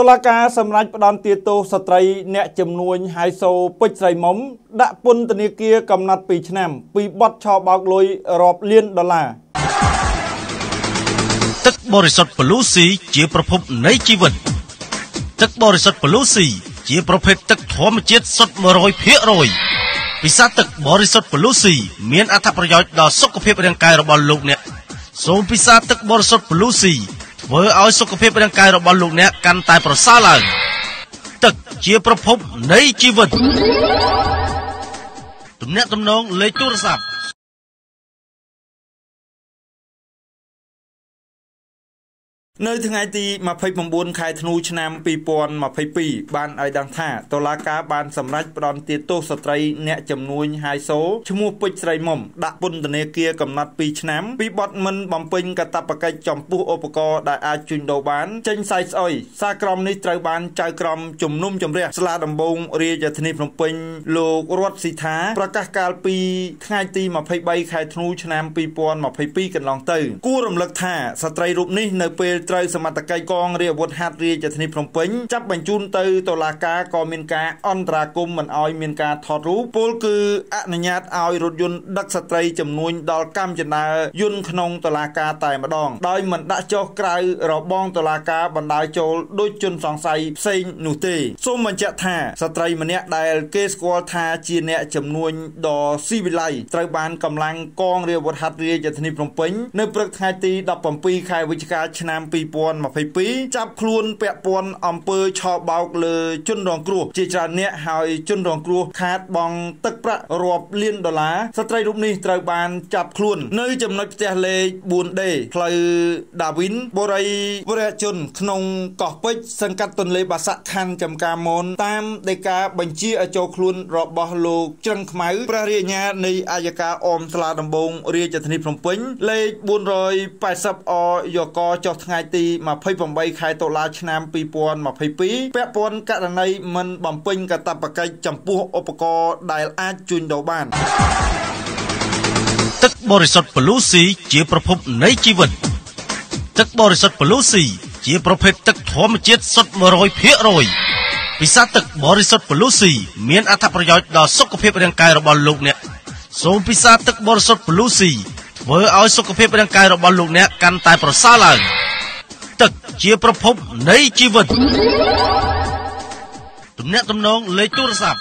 តុលាការសម្រេចផ្តន្ទាទោសស្ត្រីអ្នកជំនួញហៃសូពេជ្រស្រីមុំដាក់ពន្ធនាគារកំណត់2ឆ្នាំ ពីបទឆបោកលុយរាប់លានដុល្លារទឹកបរិសុទ្ធប្លូស៊ីជាប្រភពនៃជីវិត ទឹកបរិសុទ្ធប្លូស៊ីជាប្រភេទទឹកធម្មជាតិសុទ្ធ100%ពិសាទឹកបរិសុទ្ធប្លូស៊ីមានអត្ថប្រយោជន៍ដល់សុខភាពរាងកាយរបស់លោកអ្នកសូមពិសាទឹកបរិសុទ្ធប្លូស៊ី ធ្វើឲ្យសុខភាពរាងកាយរបស់លោកអ្នកកាន់តែប្រសើរឡើងទឹកជាប្រភពនៃជីវិតទំនាក់ទំនងលេខទូរស័ព្ទ នៅថ្ងៃទី29ខែធ្នូឆ្នាំ2022បានឲ្យដឹងថាតុលាការបានសម្រេចផ្តន្ទាទោសស្ត្រីអ្នកចំនួនហាយសូឈ្មោះពេជ្រស្រីមុំដាក់ពន្ធនាគារកំណត់2ឆ្នាំពីបទមិនបំពេញកាតព្វកិច្ចចំពោះឧបករណ៍ដែលអាចជួញដូរបានចេញសាយស្អុយសារក្រមនេះត្រូវបានចៅក្រមជំនុំជម្រះស្លាដំបងរាជធានីភ្នំពេញលោករតស៊ីថាប្រកាសកាលពីថ្ងៃទី23ខែធ្នូឆ្នាំ2022កន្លងទៅគួររំលឹកថាស្ត្រីរូបនេះនៅពេលត្រូវសមត្ថកិច្ចកងរាជអាវុធហត្ថរាជធានីភ្នំពេញចាប់បញ្ជូនទៅតុលាការក៏មានការអន្តរាគមមិនអោយមានការថតរូបពលគឺអនុញ្ញាតឲ្យរថយន្តដឹកស្ត្រីចំនួនដល់កម្មចនាយន្តក្នុងតុលាការតែម្ដងដោយមិនដាក់ចុះក្រៅរបងតុលាការបណ្ដាលចូលដោយជនសង្ស័យផ្សេងនោះទេសូមបញ្ជាក់ថាស្ត្រីម្នាក់ដែលគេស្គាល់ថាជាអ្នកចំនួនដ៏ស៊ីវិល័យត្រូវបានកម្លាំងកងរាជអាវុធហត្ថរាជធានីភ្នំពេញនៅព្រឹកថ្ងៃទី17ខែវិច្ឆិកាឆ្នាំ2022ចាប់ខ្លួនពាក់ព័ន្ធអំពើឆោបោកលើជនរងគ្រោះជាច្រើនអ្នកហើយជនរងគ្រោះខាតបង់ទឹកប្រាក់រាប់លានដុល្លារស្ត្រីរូបនេះត្រូវបានចាប់ខ្លួននៅចំណុចផ្ទះលេខ 4D ផ្លូវដាវីនបូរីវរៈជនក្នុងកោះពេជ្រសង្កាត់ទន្លេបាសាក់ខណ្ឌចំការមនតាមដីកាបញ្ជាឲ្យចូលខ្លួនរបស់លោកច្រឹងខ្មៅព្រះរាជអាជ្ញានៃអាយកាអមស្លាដំបងរាជធានីភ្នំពេញលេខ480អយកចុះថ្ងៃទី28ខែតុលាឆ្នាំ2022ពាក់ព័ន្ធករណីមិនបំពេញកាតព្វកិច្ចចំពោះឧបករណ៍ដែលអាចជួញដូរបានទឹកបរិសុទ្ធប្លូស៊ីជាប្រភពនៃជីវិត ទឹកបរិសុទ្ធប្លូស៊ីជាប្រភេទទឹកធម្មជាតិសុទ្ធ100%ពិសាទឹកបរិសុទ្ធប្លូស៊ីមានអត្ថប្រយោជន៍ដល់សុខភាពរាងកាយរបស់លោកអ្នកសូមពិសាទឹកបរិសុទ្ធប្លូស៊ីធ្វើឲ្យសុខភាពរាងកាយរបស់លោកអ្នកកាន់តែប្រសើរឡើងទឹក ជាប្រភពនៃជីវិតទំនាក់ទំនងលេខទូរស័ព្ទ